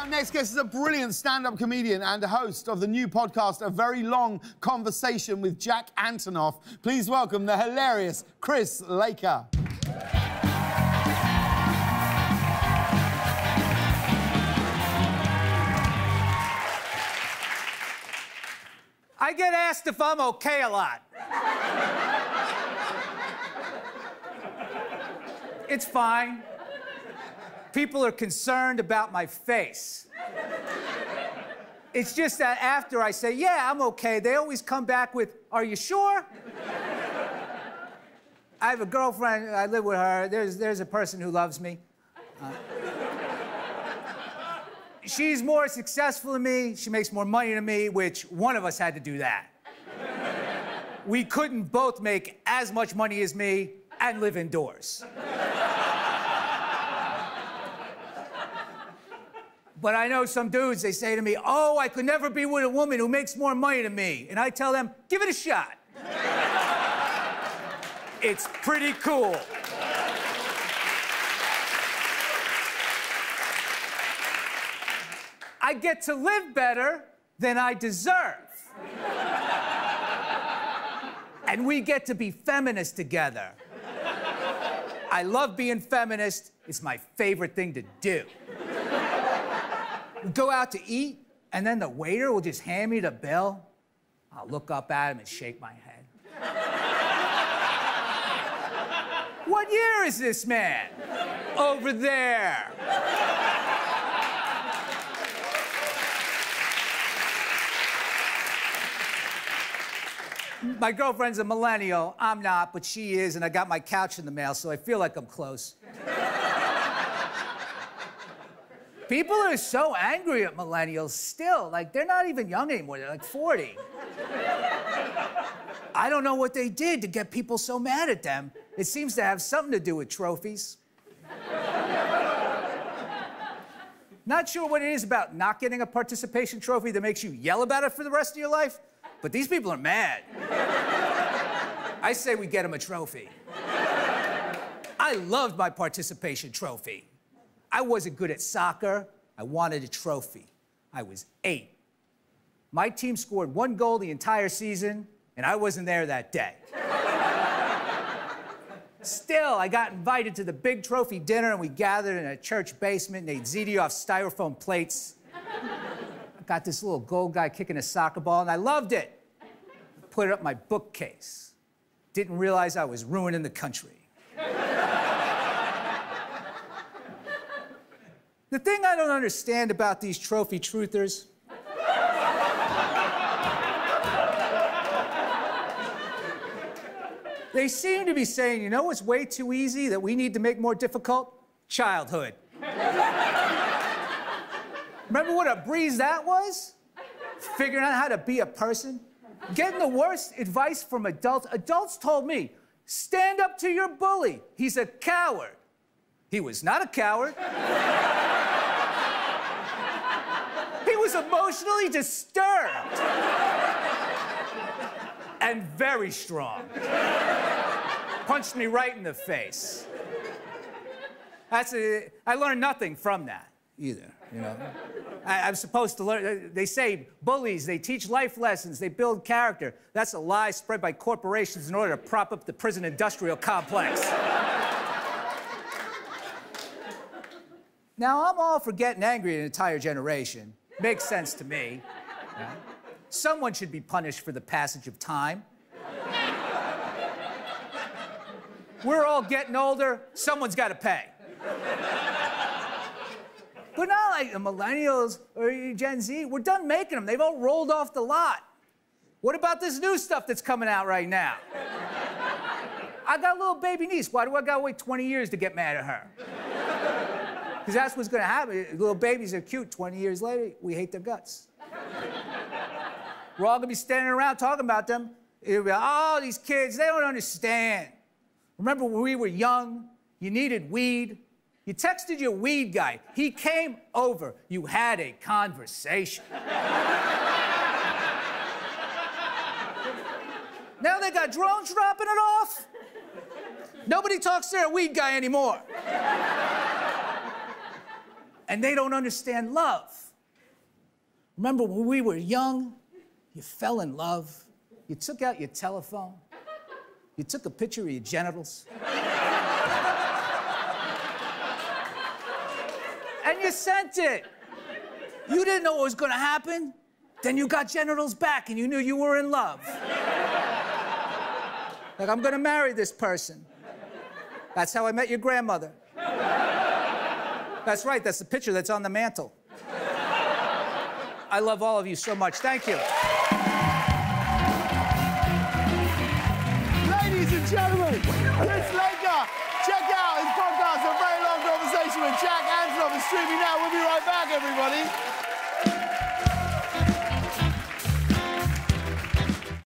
our next guest is a brilliant stand-up comedian and host of the new podcast, A Very Long Conversation with Jack Antonoff. Please welcome the hilarious Chris Laker. I get asked if I'm okay a lot. it's fine. People are concerned about my face. It's just that after I say, yeah, I'm okay, they always come back with, are you sure? I have a girlfriend, I live with her. There's, there's a person who loves me. Uh, she's more successful than me, she makes more money than me, which one of us had to do that. we couldn't both make as much money as me and live indoors. But I know some dudes, they say to me, Oh, I could never be with a woman who makes more money than me. And I tell them, Give it a shot. it's pretty cool. I get to live better than I deserve. and we get to be feminists together. I love being feminist. It's my favorite thing to do. Go out to eat, and then the waiter will just hand me the bill. I'll look up at him and shake my head. what year is this man? Over there. my girlfriend's a millennial. I'm not, but she is, and I got my couch in the mail, so I feel like I'm close. People are so angry at millennials still. Like, they're not even young anymore, they're like 40. I don't know what they did to get people so mad at them. It seems to have something to do with trophies. Not sure what it is about not getting a participation trophy that makes you yell about it for the rest of your life, but these people are mad. I say we get them a trophy. I loved my participation trophy. I wasn't good at soccer. I wanted a trophy. I was eight. My team scored one goal the entire season, and I wasn't there that day. Still, I got invited to the big trophy dinner, and we gathered in a church basement and ate ziti off styrofoam plates. I got this little gold guy kicking a soccer ball, and I loved it. Put it up my bookcase. Didn't realize I was ruining the country. The thing I don't understand about these trophy truthers They seem to be saying, you know what's way too easy that we need to make more difficult? Childhood. Remember what a breeze that was? Figuring out how to be a person? Getting the worst advice from adults. Adults told me, stand up to your bully. He's a coward. He was not a coward. he was emotionally disturbed and very strong. Punched me right in the face. That's a, I learned nothing from that either, you know. I, am supposed to learn, they say bullies, they teach life lessons, they build character. That's a lie spread by corporations in order to prop up the prison industrial complex. now, I'm all for getting angry at an entire generation. Makes sense to me. Yeah. Someone should be punished for the passage of time. We're all getting older, someone's got to pay. but not like the millennials or Gen Z. We're done making them. They've all rolled off the lot. What about this new stuff that's coming out right now? I got a little baby niece. Why do I gotta wait 20 years to get mad at her? Because that's what's gonna happen. Little babies are cute. 20 years later, we hate their guts. We're all gonna be standing around talking about them. It'll be, oh, these kids, they don't understand. Remember when we were young, you needed weed? You texted your weed guy. He came over. You had a conversation. now they got drones dropping it off. Nobody talks to their weed guy anymore. And they don't understand love. Remember when we were young, you fell in love, you took out your telephone, you took a picture of your genitals. and you sent it. You didn't know what was gonna happen. Then you got genitals back and you knew you were in love. like, I'm gonna marry this person. That's how I met your grandmother. That's right, that's the picture that's on the mantle. I love all of you so much. Thank you. Ladies and gentlemen, Chris Laker. Check out his podcast, A Very Long Conversation with Jack Antonoff. It's streaming now. We'll be right back, everybody.